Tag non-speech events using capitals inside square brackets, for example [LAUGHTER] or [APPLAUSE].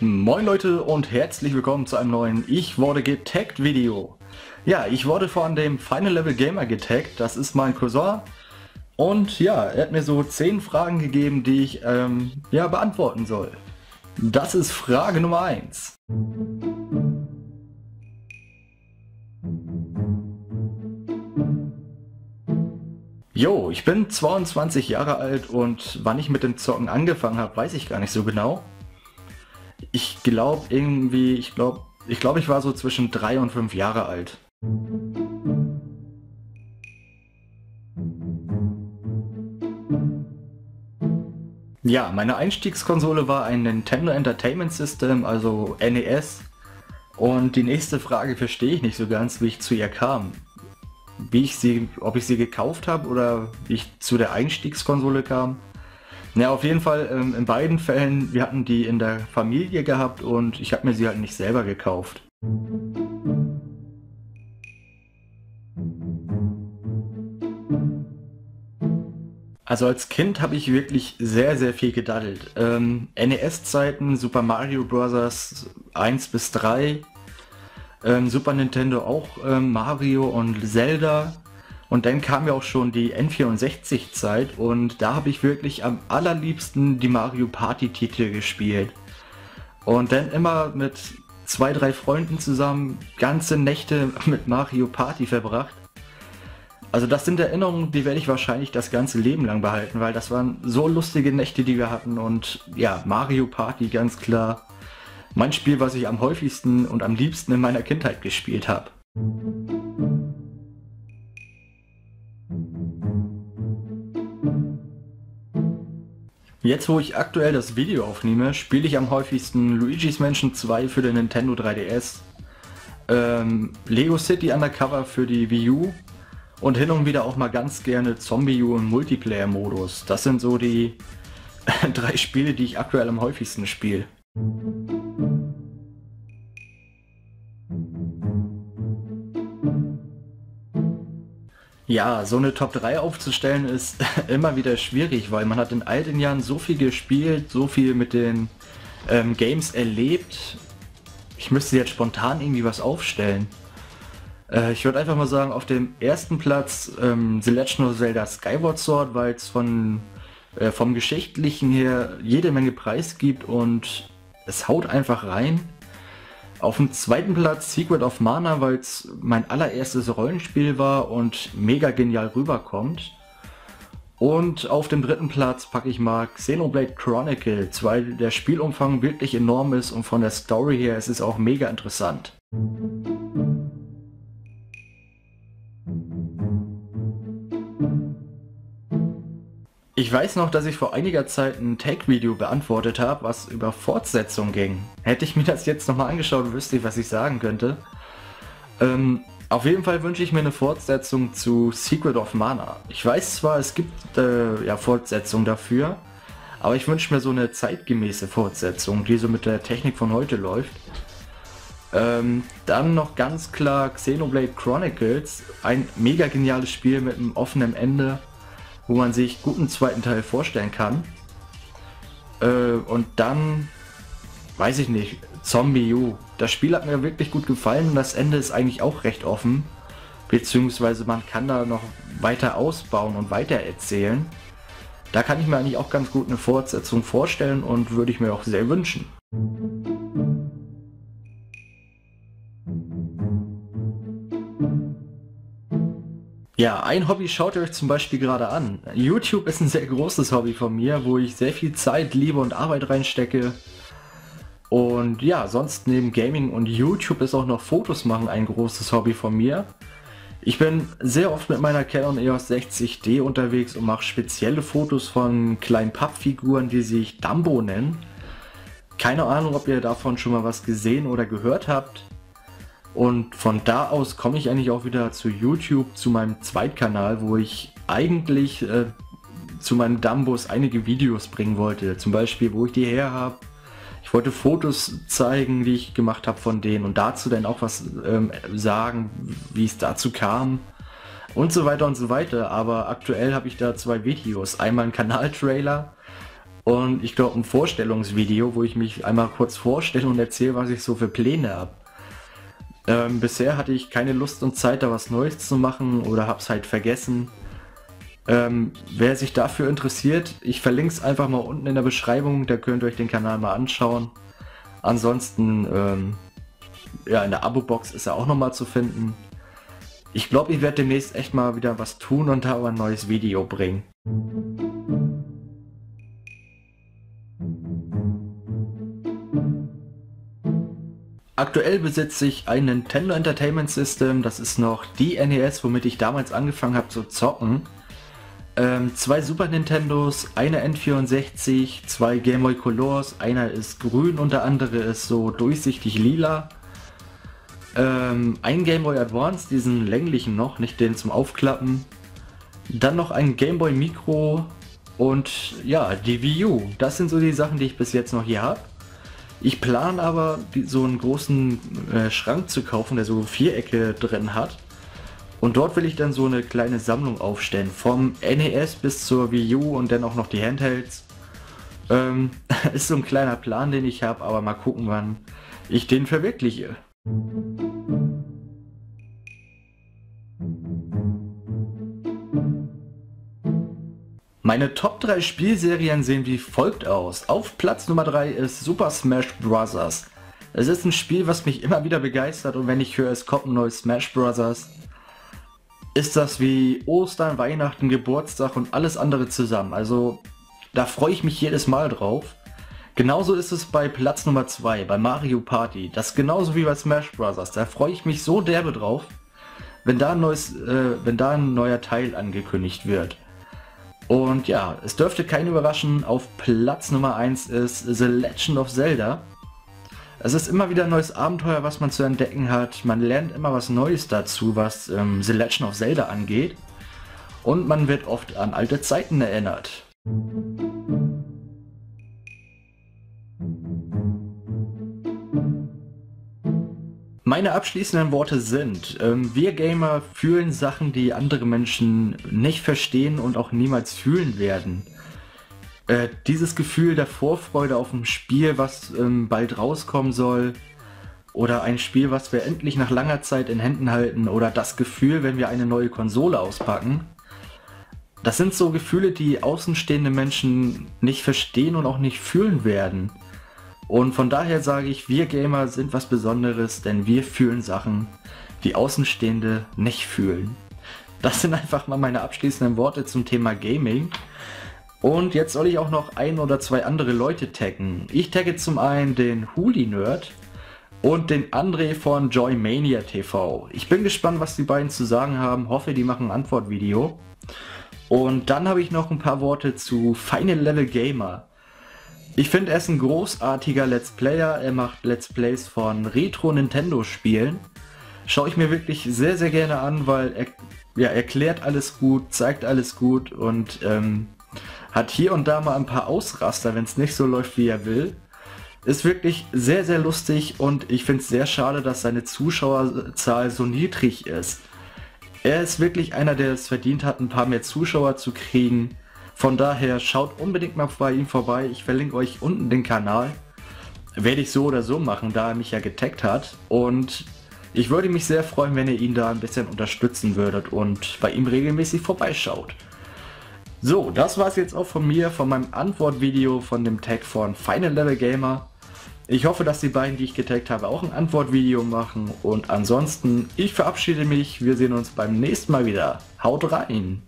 Moin Leute und herzlich willkommen zu einem neuen Ich wurde getaggt Video. Ja, ich wurde von dem Final Level Gamer getaggt, das ist mein Cousin. Und ja, er hat mir so 10 Fragen gegeben, die ich ähm, ja, beantworten soll. Das ist Frage Nummer 1. Jo, ich bin 22 Jahre alt und wann ich mit dem Zocken angefangen habe, weiß ich gar nicht so genau. Ich glaube irgendwie, ich glaube, ich glaube, ich war so zwischen drei und fünf Jahre alt. Ja, meine Einstiegskonsole war ein Nintendo Entertainment System, also NES. Und die nächste Frage verstehe ich nicht so ganz, wie ich zu ihr kam. Wie ich sie, ob ich sie gekauft habe oder wie ich zu der Einstiegskonsole kam. Ja, auf jeden Fall ähm, in beiden Fällen, wir hatten die in der Familie gehabt und ich habe mir sie halt nicht selber gekauft. Also als Kind habe ich wirklich sehr, sehr viel gedaddelt. Ähm, NES-Zeiten, Super Mario Bros. 1 bis 3, ähm, Super Nintendo auch ähm, Mario und Zelda. Und dann kam ja auch schon die N64-Zeit und da habe ich wirklich am allerliebsten die Mario Party-Titel gespielt. Und dann immer mit zwei, drei Freunden zusammen ganze Nächte [LAUGHS] mit Mario Party verbracht. Also das sind Erinnerungen, die werde ich wahrscheinlich das ganze Leben lang behalten, weil das waren so lustige Nächte, die wir hatten und ja, Mario Party ganz klar. Mein Spiel, was ich am häufigsten und am liebsten in meiner Kindheit gespielt habe. Jetzt wo ich aktuell das Video aufnehme, spiele ich am häufigsten Luigi's Mansion 2 für den Nintendo 3DS, ähm, Lego City Undercover für die Wii U und hin und wieder auch mal ganz gerne Zombie U im Multiplayer-Modus. Das sind so die [LAUGHS] drei Spiele, die ich aktuell am häufigsten spiele. Ja, so eine Top 3 aufzustellen ist [LAUGHS] immer wieder schwierig, weil man hat in all den Jahren so viel gespielt, so viel mit den ähm, Games erlebt. Ich müsste jetzt spontan irgendwie was aufstellen. Äh, ich würde einfach mal sagen, auf dem ersten Platz ähm, The Legend of Zelda Skyward Sword, weil es äh, vom Geschichtlichen her jede Menge Preis gibt und es haut einfach rein. Auf dem zweiten Platz Secret of Mana, weil es mein allererstes Rollenspiel war und mega genial rüberkommt. Und auf dem dritten Platz packe ich mal Xenoblade Chronicles, weil der Spielumfang wirklich enorm ist und von der Story her ist es auch mega interessant. Ich weiß noch, dass ich vor einiger Zeit ein Take-Video beantwortet habe, was über Fortsetzung ging. Hätte ich mir das jetzt nochmal angeschaut, wüsste ich, was ich sagen könnte. Ähm, auf jeden Fall wünsche ich mir eine Fortsetzung zu Secret of Mana. Ich weiß zwar, es gibt äh, ja Fortsetzungen dafür, aber ich wünsche mir so eine zeitgemäße Fortsetzung, die so mit der Technik von heute läuft. Ähm, dann noch ganz klar Xenoblade Chronicles, ein mega geniales Spiel mit einem offenen Ende wo man sich guten zweiten Teil vorstellen kann. Äh, und dann, weiß ich nicht, Zombie U. Das Spiel hat mir wirklich gut gefallen. Das Ende ist eigentlich auch recht offen. Beziehungsweise man kann da noch weiter ausbauen und weiter erzählen. Da kann ich mir eigentlich auch ganz gut eine Fortsetzung vorstellen und würde ich mir auch sehr wünschen. Ja, ein Hobby schaut ihr euch zum Beispiel gerade an. YouTube ist ein sehr großes Hobby von mir, wo ich sehr viel Zeit, Liebe und Arbeit reinstecke. Und ja, sonst neben Gaming und YouTube ist auch noch Fotos machen ein großes Hobby von mir. Ich bin sehr oft mit meiner Canon EOS 60D unterwegs und mache spezielle Fotos von kleinen Pappfiguren, die sich Dumbo nennen. Keine Ahnung, ob ihr davon schon mal was gesehen oder gehört habt. Und von da aus komme ich eigentlich auch wieder zu YouTube, zu meinem Zweitkanal, wo ich eigentlich äh, zu meinen Dumbos einige Videos bringen wollte. Zum Beispiel, wo ich die her habe. Ich wollte Fotos zeigen, die ich gemacht habe von denen und dazu dann auch was ähm, sagen, wie es dazu kam und so weiter und so weiter. Aber aktuell habe ich da zwei Videos. Einmal ein Kanaltrailer und ich glaube ein Vorstellungsvideo, wo ich mich einmal kurz vorstelle und erzähle, was ich so für Pläne habe. Ähm, bisher hatte ich keine Lust und Zeit, da was Neues zu machen oder hab's halt vergessen. Ähm, wer sich dafür interessiert, ich verlinke es einfach mal unten in der Beschreibung, da könnt ihr euch den Kanal mal anschauen. Ansonsten, ähm, ja, in der Abo-Box ist er auch nochmal zu finden. Ich glaube, ich werde demnächst echt mal wieder was tun und da ein neues Video bringen. Aktuell besitze ich ein Nintendo Entertainment System, das ist noch die NES, womit ich damals angefangen habe zu zocken. Ähm, zwei Super Nintendos, eine N64, zwei Game Boy Colors, einer ist grün und der andere ist so durchsichtig lila. Ähm, ein Game Boy Advance, diesen länglichen noch, nicht den zum Aufklappen. Dann noch ein Game Boy Micro und ja, die Wii U. Das sind so die Sachen, die ich bis jetzt noch hier habe. Ich plane aber, die, so einen großen äh, Schrank zu kaufen, der so Vierecke drin hat. Und dort will ich dann so eine kleine Sammlung aufstellen. Vom NES bis zur Wii U und dann auch noch die Handhelds. Ähm, [LAUGHS] ist so ein kleiner Plan, den ich habe, aber mal gucken, wann ich den verwirkliche. Meine Top 3 Spielserien sehen wie folgt aus. Auf Platz Nummer 3 ist Super Smash Bros. Es ist ein Spiel, was mich immer wieder begeistert und wenn ich höre, es kommt ein neues Smash Bros., ist das wie Ostern, Weihnachten, Geburtstag und alles andere zusammen. Also da freue ich mich jedes Mal drauf. Genauso ist es bei Platz Nummer 2, bei Mario Party. Das genauso wie bei Smash Bros. Da freue ich mich so derbe drauf, wenn da ein, neues, äh, wenn da ein neuer Teil angekündigt wird. Und ja, es dürfte kein überraschen, auf Platz Nummer 1 ist The Legend of Zelda. Es ist immer wieder ein neues Abenteuer, was man zu entdecken hat. Man lernt immer was Neues dazu, was ähm, The Legend of Zelda angeht. Und man wird oft an alte Zeiten erinnert. Meine abschließenden Worte sind, ähm, wir Gamer fühlen Sachen, die andere Menschen nicht verstehen und auch niemals fühlen werden. Äh, dieses Gefühl der Vorfreude auf ein Spiel, was ähm, bald rauskommen soll, oder ein Spiel, was wir endlich nach langer Zeit in Händen halten, oder das Gefühl, wenn wir eine neue Konsole auspacken, das sind so Gefühle, die außenstehende Menschen nicht verstehen und auch nicht fühlen werden. Und von daher sage ich, wir Gamer sind was Besonderes, denn wir fühlen Sachen, die Außenstehende nicht fühlen. Das sind einfach mal meine abschließenden Worte zum Thema Gaming. Und jetzt soll ich auch noch ein oder zwei andere Leute taggen. Ich tagge zum einen den Huli Nerd und den André von Joymania TV. Ich bin gespannt, was die beiden zu sagen haben. Hoffe, die machen ein Antwortvideo. Und dann habe ich noch ein paar Worte zu Final Level Gamer. Ich finde, er ist ein großartiger Let's Player. Er macht Let's Plays von Retro-Nintendo-Spielen. Schaue ich mir wirklich sehr, sehr gerne an, weil er ja, erklärt alles gut, zeigt alles gut und ähm, hat hier und da mal ein paar Ausraster, wenn es nicht so läuft, wie er will. Ist wirklich sehr, sehr lustig und ich finde es sehr schade, dass seine Zuschauerzahl so niedrig ist. Er ist wirklich einer, der es verdient hat, ein paar mehr Zuschauer zu kriegen. Von daher schaut unbedingt mal bei ihm vorbei. Ich verlinke euch unten den Kanal. Werde ich so oder so machen, da er mich ja getaggt hat. Und ich würde mich sehr freuen, wenn ihr ihn da ein bisschen unterstützen würdet und bei ihm regelmäßig vorbeischaut. So, das war es jetzt auch von mir, von meinem Antwortvideo von dem Tag von Final Level Gamer. Ich hoffe, dass die beiden, die ich getaggt habe, auch ein Antwortvideo machen. Und ansonsten, ich verabschiede mich. Wir sehen uns beim nächsten Mal wieder. Haut rein!